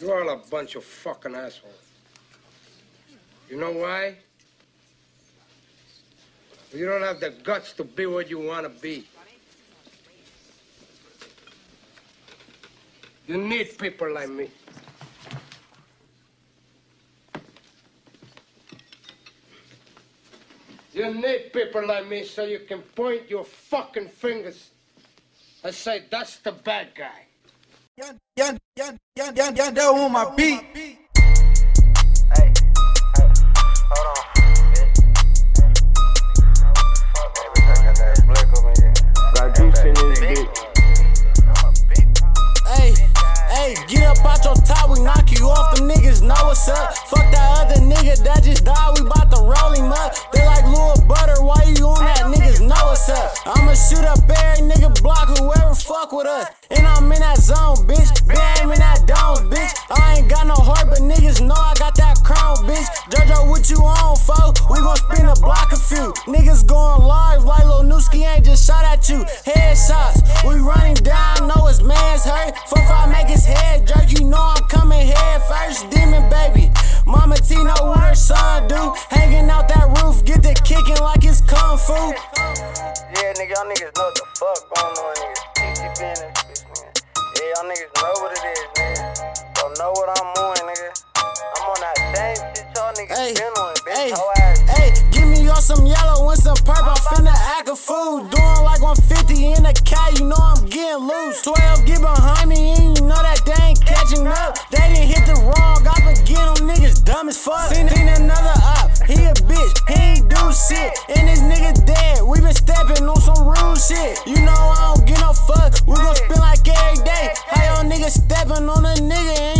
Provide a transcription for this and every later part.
You're all a bunch of fucking assholes. You know why? You don't have the guts to be what you want to be. You need people like me. You need people like me so you can point your fucking fingers and say, that's the bad guy. Yeah, yeah, yeah, yeah, yeah, yeah, that on my beat. Hey, hey, hold on. Got juice in this bitch. Hey, hey, get up out your top, we knock you off. Them niggas know what's up. Fuck that other nigga that just died, we bout fuck with us. And I'm in that zone, bitch. Bam in that dome, bitch. I ain't got no heart, but niggas know I got that crown, bitch. Jojo, what you on, fo? We gon' spin the block a few. Niggas going live like Lil Newski ain't just shot at you. Headshots, we running down, know his man's hurt. 4-5 make some purple. I'm finna act a fool. Doing like 150 in the cat, you know I'm getting loose. 12 get behind me and you know that they ain't catching up. They didn't hit the wrong, I forget them niggas dumb as fuck. Seen, seen another op, he a bitch, he ain't do shit. And this nigga dead, we been stepping on some rude shit. You know I don't get no fuck, we gon' spin like every day. How y'all niggas stepping on a nigga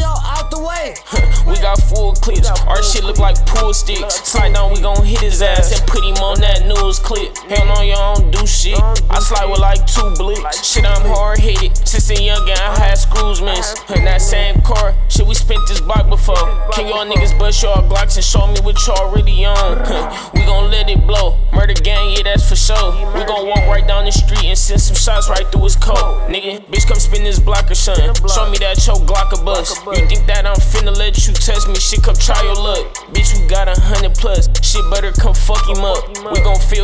We got full clips. Our shit look like pool sticks. Slide down, we gon' hit his ass and put him on that news clip. Hell no, y'all don't do shit. I slide with like two blicks. Shit, I'm hard headed. Since a young I had screws missed. In that same car, shit, we spent this block before. Can y'all niggas bust y'all Glocks and show me what y'all really on? we gon' let it blow. Murder gang, yeah, that's for sure. We gon' walk right down the street and send some shots right through his coat. Nigga, bitch, come spin this block or something. Show me that your Glock a bust. You think that I'm finna let you test me? Shit, come try your luck. Bitch, we got a hundred plus. Shit, better come fuck him up. We gon' fill